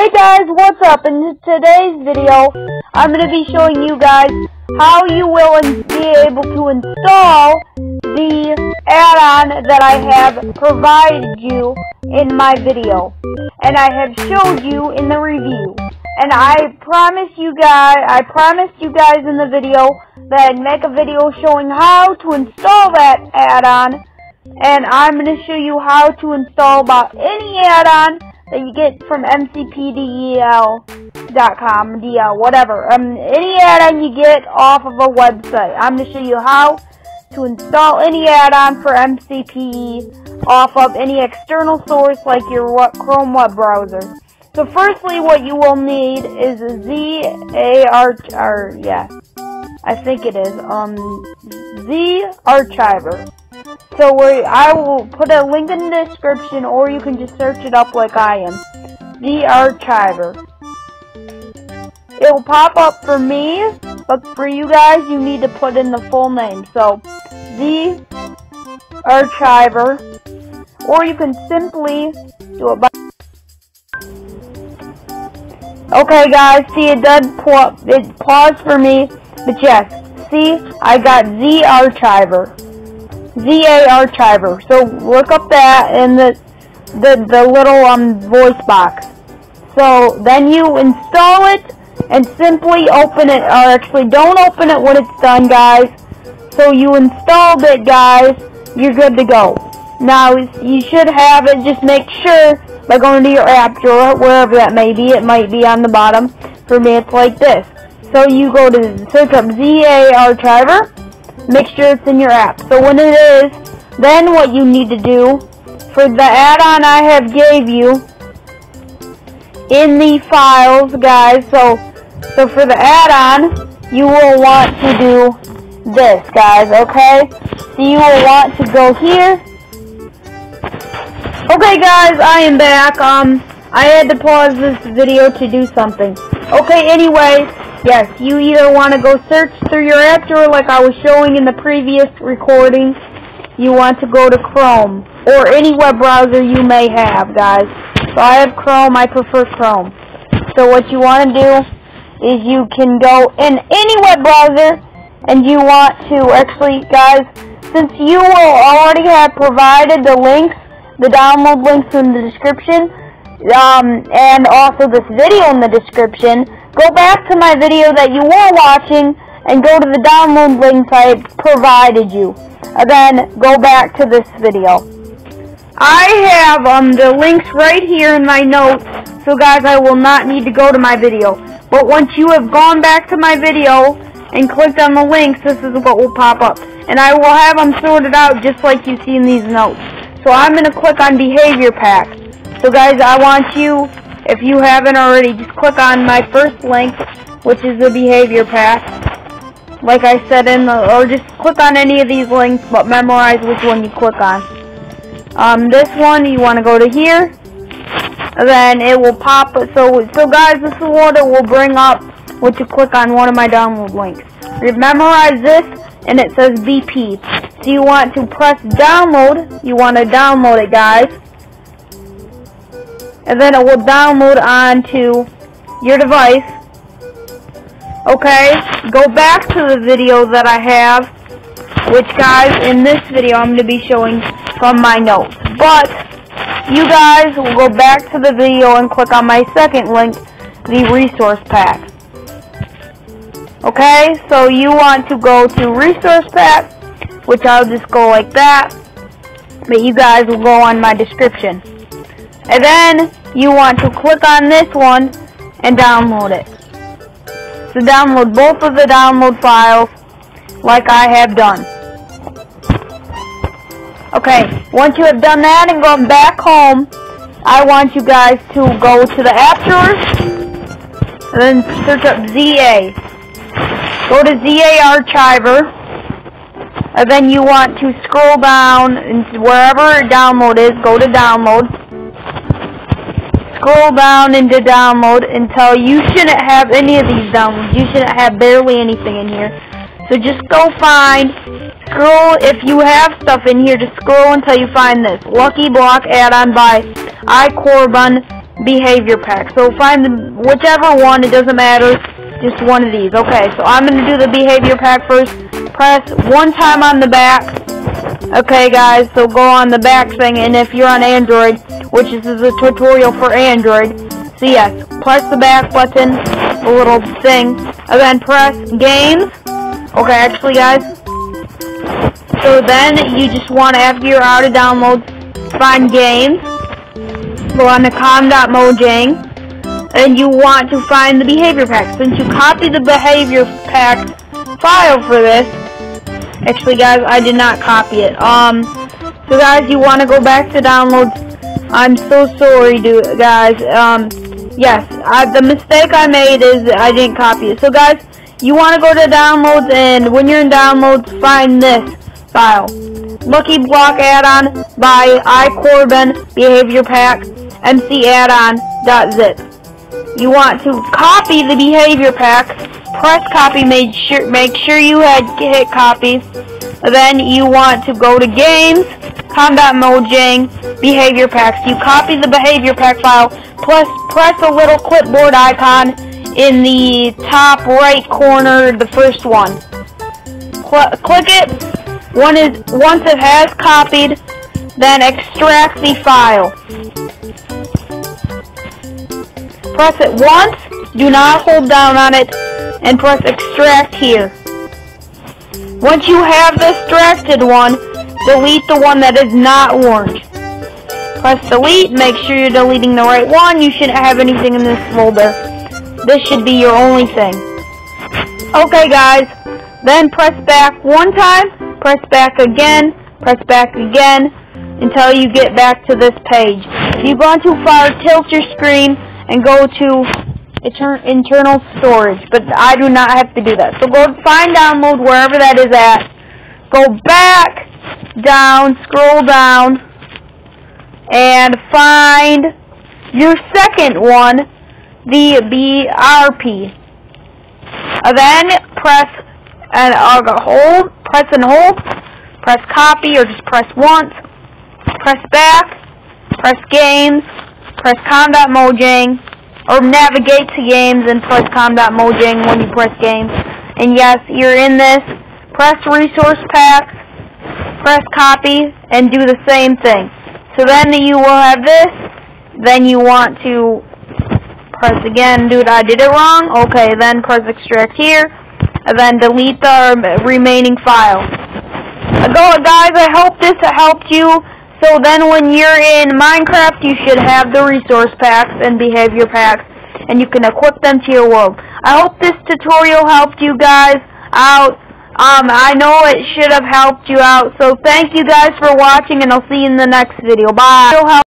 Hey guys, what's up? In today's video, I'm going to be showing you guys how you will be able to install the add-on that I have provided you in my video. And I have showed you in the review. And I promise you guys, I promised you guys in the video that I'd make a video showing how to install that add-on. And I'm going to show you how to install about any add-on that you get from mcpedl.com, DL, whatever. Um, any add-on you get off of a website. I'm going to show you how to install any add-on for MCPE off of any external source like your Chrome web browser. So firstly, what you will need is a ZAR, or yeah, I think it is, um, Z So we, I will put a link in the description, or you can just search it up like I am. The Archiver. It will pop up for me, but for you guys, you need to put in the full name. So, The Archiver, or you can simply do it by. Okay, guys, see it does did it paused for me, but yes, see, I got the Archiver. ZArchiver. So look up that in the the the little um voice box. So then you install it and simply open it. Or actually, don't open it when it's done, guys. So you installed it, guys. You're good to go. Now you should have it. Just make sure by going to your app drawer, wherever that may be. It might be on the bottom. For me, it's like this. So you go to search up ZArchiver make sure it's in your app. So when it is, then what you need to do for the add-on I have gave you in the files, guys. So, so for the add-on, you will want to do this, guys, okay? So you will want to go here. Okay, guys, I am back. Um, I had to pause this video to do something. Okay, anyway, Yes, you either want to go search through your app drawer like I was showing in the previous recording. You want to go to Chrome or any web browser you may have, guys. So I have Chrome. I prefer Chrome. So what you want to do is you can go in any web browser and you want to actually, guys, since you will already have provided the links, the download links in the description, um, and also this video in the description, go back to my video that you were watching and go to the download link I provided you. And then go back to this video. I have um, the links right here in my notes, so guys, I will not need to go to my video. But once you have gone back to my video and clicked on the links, this is what will pop up. And I will have them sorted out just like you see in these notes. So I'm going to click on Behavior Pack. So guys, I want you if you haven't already, just click on my first link, which is the behavior pack. Like I said in the, or just click on any of these links, but memorize which one you click on. Um, this one, you want to go to here, then it will pop, so, so guys, this is what it will bring up when you click on one of my download links. You memorize this, and it says BP. So you want to press download, you want to download it, guys and then it will download onto your device. Okay, go back to the video that I have, which guys, in this video I'm going to be showing from my notes. But, you guys will go back to the video and click on my second link, the resource pack. Okay, so you want to go to resource pack, which I'll just go like that, but you guys will go on my description. And then you want to click on this one and download it. So download both of the download files like I have done. Okay, once you have done that and gone back home, I want you guys to go to the app Store and then search up ZA. Go to ZA Archiver and then you want to scroll down and wherever download is, go to download scroll down into download until you shouldn't have any of these downloads. You shouldn't have barely anything in here. So just go find, scroll, if you have stuff in here, just scroll until you find this. Lucky Block add-on by iCorbun behavior pack. So find the, whichever one, it doesn't matter, just one of these. Okay, so I'm going to do the behavior pack first. Press one time on the back. Okay, guys, so go on the back thing, and if you're on Android, which is a tutorial for Android, so yes, press the back button, the little thing, and then press games. Okay, actually, guys, so then you just want to, after you're out of downloads, find games, go on to com.mojang, and you want to find the behavior pack. Since you copy the behavior pack file for this, actually guys, I did not copy it. Um, so guys, you want to go back to downloads. I'm so sorry, dude, guys. Um, yes, I, the mistake I made is I didn't copy it. So guys, you want to go to downloads, and when you're in downloads, find this file. Lucky Block add-on by iCorbin Behavior Pack MC add-on.zip. You want to copy the behavior pack. Press copy. Make sure make sure you had hit copy. Then you want to go to games, com.mojang, behavior packs. You copy the behavior pack file. Plus press a little clipboard icon in the top right corner, the first one. Cl click it one is, once it has copied, then extract the file. Press it once, do not hold down on it, and press extract here. Once you have the extracted one, delete the one that is not orange. Press delete, make sure you're deleting the right one. You shouldn't have anything in this folder. This should be your only thing. Okay guys, then press back one time press back again, press back again, until you get back to this page. If you go too far, tilt your screen, and go to internal storage, but I do not have to do that. So go find download wherever that is at, go back down, scroll down, and find your second one, the BRP. And uh, then press and uh, I'll hold, press and hold, press copy or just press once, press back, press games, press com.mojang, or navigate to games and press com.mojang when you press games. And yes, you're in this, press resource packs, press copy, and do the same thing. So then you will have this, then you want to press again, dude, I did it wrong, okay, then press extract here, and then delete the remaining files. Go, guys, I hope this helped you. So then when you're in Minecraft, you should have the resource packs and behavior packs, and you can equip them to your world. I hope this tutorial helped you guys out. Um, I know it should have helped you out. So thank you guys for watching, and I'll see you in the next video. Bye.